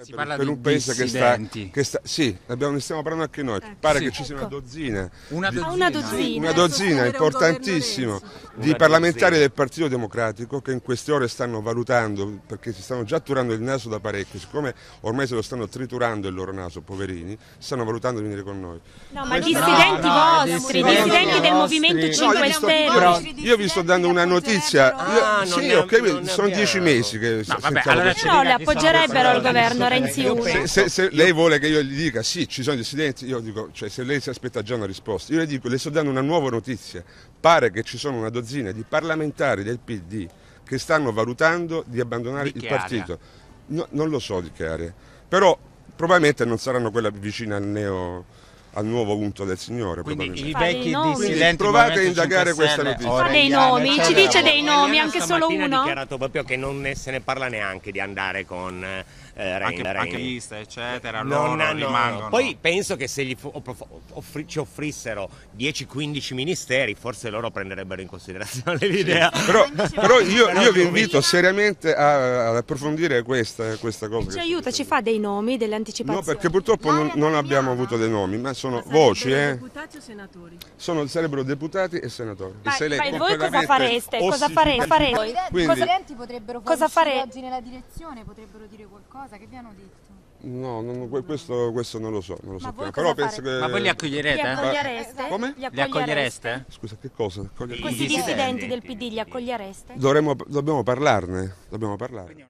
Si per, parla per di un paese che sta, che sta- sì, abbiamo- ne stiamo parlando anche noi. Pare Sì. che ci sia una Ecco. dozzina, Una di- dozzina. Una dozzina. una dozzina importantissimo di parlamentari del Partito Democratico che in queste ore stanno valutando, perché si stanno già turando il naso da parecchio, siccome ormai se lo stanno triturando il loro naso, poverini, stanno valutando di venire con noi. No, ma Questa- dissidenti No, no, vostri, dissidenti dissidenti del nostri. Movimento No, 5 io vi sto- Stelle. Io vi sto dando una notizia, io- Ah, non sì, ne sono dieci mesi che No, vabbè, allora questo. Però le appoggerebbero il queste governo persone. Renzi Io 1. penso- Se, se lei vuole che io gli dica sì, ci sono dissidenti, io dico, cioè se lei si aspetta già una risposta, io le dico, le sto dando una nuova notizia. Pare che ci sono una dozzina di parlamentari del PD che stanno valutando di abbandonare Di il partito. No, non lo so di che area, però probabilmente non saranno quelle vicine al neo al nuovo unto del Signore. Quindi probabilmente. i vecchi dissidenti Provate a indagare 5 questa notizia. Fa dei nomi, ci dice dei nomi, anche solo uno? ha dichiarato proprio che non ne- se ne parla neanche di andare con eh, Renzi. Anche, eccetera, Non loro hanno- rimangono. Poi penso che se ci offrissero 10-15 ministeri, forse loro prenderebbero in considerazione l'idea. Però, però io, vi invito seriamente a- ad approfondire questa, questa cosa. Ci che- aiuta, ci fa dei nomi, delle No, anticipazioni. perché purtroppo non, non abbiamo avuto dei nomi, ma sono voci, eh. Deputati o senatori? Sono, sarebbero deputati e senatori. Ma, E ma voi cosa fareste? Cosa ossifica- fare- farete? Quindi- Cosa- potrebbero fare cosa fare- oggi nella direzione, potrebbero dire qualcosa, che vi hanno detto? No, non- que- questo, questo non lo so, non lo voi Però penso che... Ma voi li Li accoglierete? accogliereste? Come? Li accogliereste? Scusa, che cosa? Accogliere- Questi dissidenti del PD li accogliereste? Dovremmo- dobbiamo parlarne, dobbiamo parlarne.